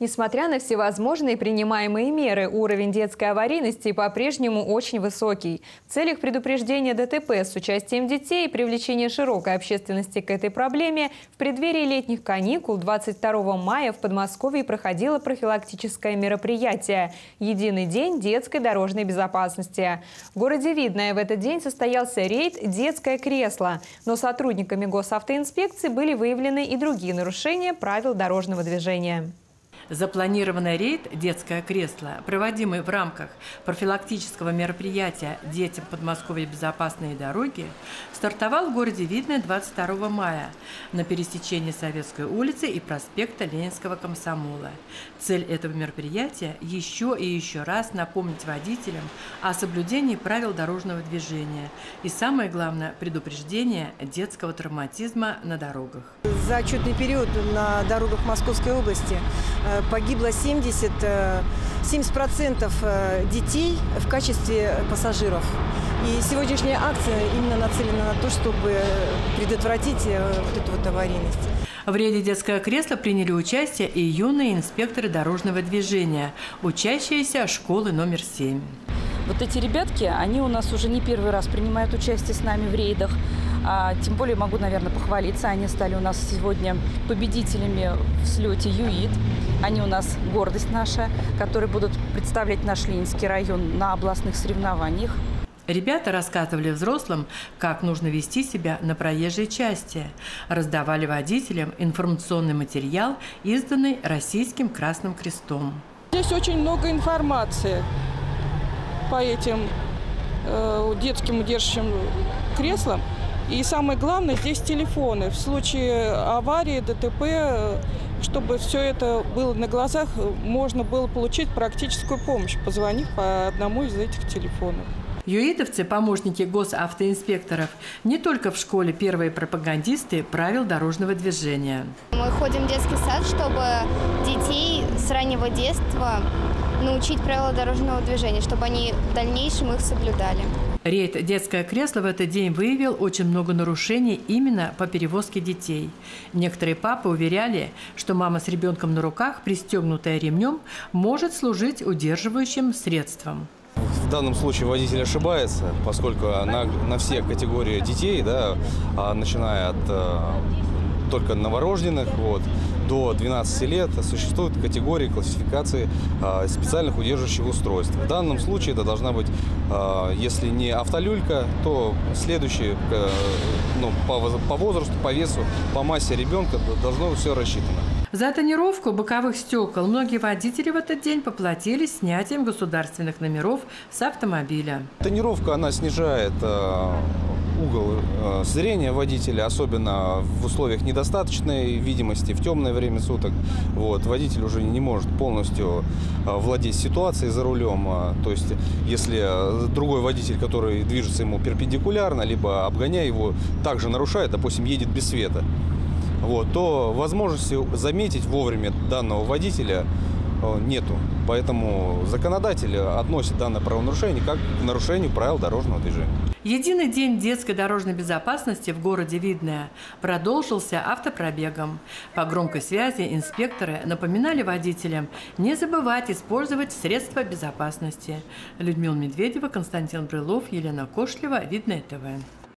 Несмотря на всевозможные принимаемые меры, уровень детской аварийности по-прежнему очень высокий. В целях предупреждения ДТП с участием детей и привлечения широкой общественности к этой проблеме в преддверии летних каникул 22 мая в Подмосковье проходило профилактическое мероприятие «Единый день детской дорожной безопасности». В городе Видное в этот день состоялся рейд «Детское кресло», но сотрудниками госавтоинспекции были выявлены и другие нарушения правил дорожного движения. Запланированный рейд «Детское кресло», проводимый в рамках профилактического мероприятия «Детям Подмосковья безопасные дороги», стартовал в городе Видное 22 мая на пересечении Советской улицы и проспекта Ленинского комсомола. Цель этого мероприятия – еще и еще раз напомнить водителям о соблюдении правил дорожного движения и, самое главное, предупреждение детского травматизма на дорогах. За отчетный период на дорогах Московской области э, погибло 70, 70% э, э, детей в качестве пассажиров. И сегодняшняя акция именно нацелена на то, чтобы предотвратить э, вот эту вот аварийность. В рейде «Детское кресло» приняли участие и юные инспекторы дорожного движения, учащиеся школы номер 7. Вот эти ребятки, они у нас уже не первый раз принимают участие с нами в рейдах. А, тем более могу, наверное, похвалиться. Они стали у нас сегодня победителями в слете ЮИД. Они у нас гордость наша, которые будут представлять наш Ленинский район на областных соревнованиях. Ребята рассказывали взрослым, как нужно вести себя на проезжей части. Раздавали водителям информационный материал, изданный Российским Красным Крестом. Здесь очень много информации по этим э, детским удерживающим креслам. И самое главное, здесь телефоны. В случае аварии, ДТП, чтобы все это было на глазах, можно было получить практическую помощь, позвонив по одному из этих телефонов. Юидовцы, помощники госавтоинспекторов, не только в школе первые пропагандисты правил дорожного движения. Мы ходим в детский сад, чтобы детей с раннего детства научить правила дорожного движения, чтобы они в дальнейшем их соблюдали. Рейд «Детское кресло» в этот день выявил очень много нарушений именно по перевозке детей. Некоторые папы уверяли, что мама с ребенком на руках, пристегнутая ремнем, может служить удерживающим средством. В данном случае водитель ошибается, поскольку на, на все категории детей, да, а начиная от э, только новорожденных, вот, до 12 лет существуют категории классификации э, специальных удерживающих устройств. В данном случае это должна быть, э, если не автолюлька, то следующее э, ну, по, по возрасту, по весу, по массе ребенка должно быть все рассчитано. За тонировку боковых стекол многие водители в этот день поплатились снятием государственных номеров с автомобиля. Тонировка, она снижает угол э, зрения водителя, особенно в условиях недостаточной видимости, в темное время суток. Вот, водитель уже не может полностью э, владеть ситуацией за рулем. То есть, если другой водитель, который движется ему перпендикулярно, либо обгоняя его, также нарушает, допустим, едет без света, вот, то возможности заметить вовремя данного водителя э, нету. Поэтому законодатель относит данное правонарушение как к нарушению правил дорожного движения. Единый день детской дорожной безопасности в городе Видное продолжился автопробегом. По громкой связи инспекторы напоминали водителям не забывать использовать средства безопасности. Людмила Медведева, Константин Брылов, Елена Кошлева, Видное ТВ.